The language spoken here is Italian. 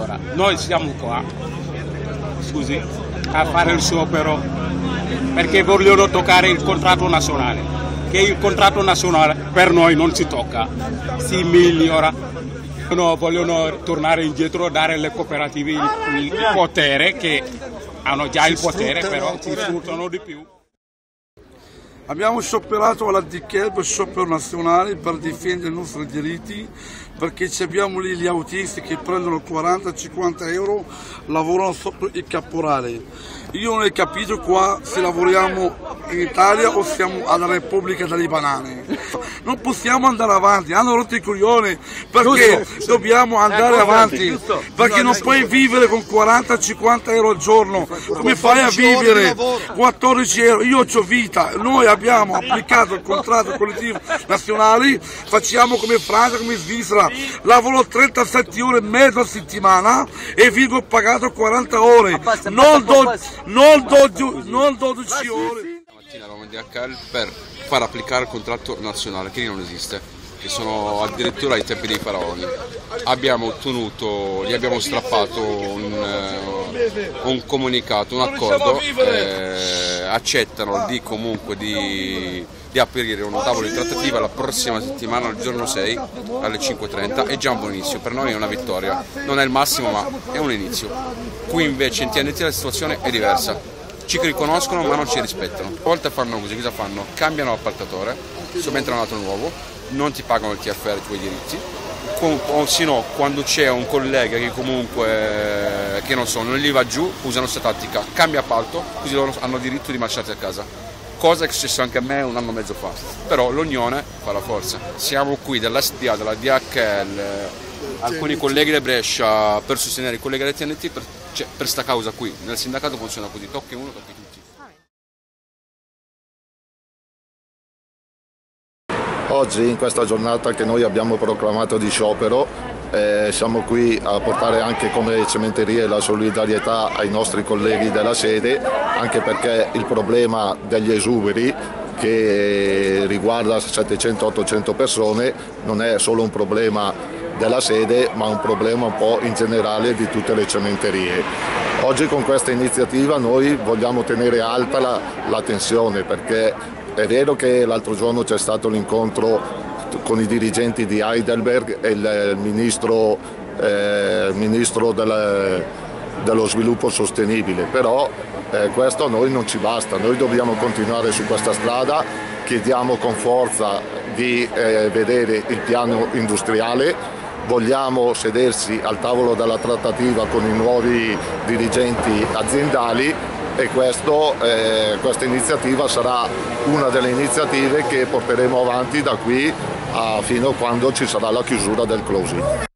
Allora, noi siamo qua, scusi, a fare il sciopero perché vogliono toccare il contratto nazionale, che il contratto nazionale per noi non si tocca, si migliora. No, vogliono tornare indietro, dare alle cooperative il, il potere che hanno già il potere, però si sfruttano di più. Abbiamo scioperato alla DICHEB, sciopero nazionale, per difendere i nostri diritti, perché abbiamo lì gli autisti che prendono 40-50 euro, lavorano sotto il caporale. Io non ho capito qua se lavoriamo in Italia o siamo alla Repubblica delle Banane. Non possiamo andare avanti, hanno rotto i coglioni perché dobbiamo andare avanti, perché non puoi vivere con 40-50 euro al giorno, come fai a vivere 14 euro? Io ho vita, noi abbiamo applicato il contratto collettivo nazionale, facciamo come Francia, come Svizzera, lavoro 37 ore e mezzo a settimana e vengo pagato 40 ore, non, do, non, do, non 12 ore. Stamattina eravamo in DHL per far applicare il contratto nazionale che lì non esiste, che sono addirittura ai tempi dei faraoni. Abbiamo ottenuto, gli abbiamo strappato un, eh, un comunicato, un accordo, eh, accettano di comunque di, di aprire un tavolo di trattativa la prossima settimana, il giorno 6 alle 5.30, è già un buon inizio, per noi è una vittoria, non è il massimo ma è un inizio. Qui invece in TNT la situazione è diversa, ci riconoscono ma non ci rispettano. A volte fanno così, cosa fanno? Cambiano l'appaltatore, subentra un altro nuovo, non ti pagano il TFR, i tuoi diritti, o se no quando c'è un collega che comunque che non so, non gli va giù, usano questa tattica, cambia appalto, così loro hanno diritto di marciarti a casa. Cosa che è successo anche a me un anno e mezzo fa. Però l'unione fa la forza. Siamo qui dalla SDA, dalla DHL, alcuni colleghi di Brescia per sostenere i colleghi del TNT per, cioè, per sta causa qui. Nel sindacato funziona così, tocchi uno, tocchi tutti. Oggi, in questa giornata che noi abbiamo proclamato di sciopero, eh, siamo qui a portare anche come cementerie la solidarietà ai nostri colleghi della sede, anche perché il problema degli esuberi che riguarda 700-800 persone non è solo un problema della sede ma un problema un po' in generale di tutte le cementerie. Oggi con questa iniziativa noi vogliamo tenere alta la, la tensione perché è vero che l'altro giorno c'è stato l'incontro con i dirigenti di Heidelberg e il ministro, eh, ministro del, dello sviluppo sostenibile, però eh, questo a noi non ci basta, noi dobbiamo continuare su questa strada, chiediamo con forza di eh, vedere il piano industriale, vogliamo sedersi al tavolo della trattativa con i nuovi dirigenti aziendali e questo, eh, questa iniziativa sarà una delle iniziative che porteremo avanti da qui a fino a quando ci sarà la chiusura del closing.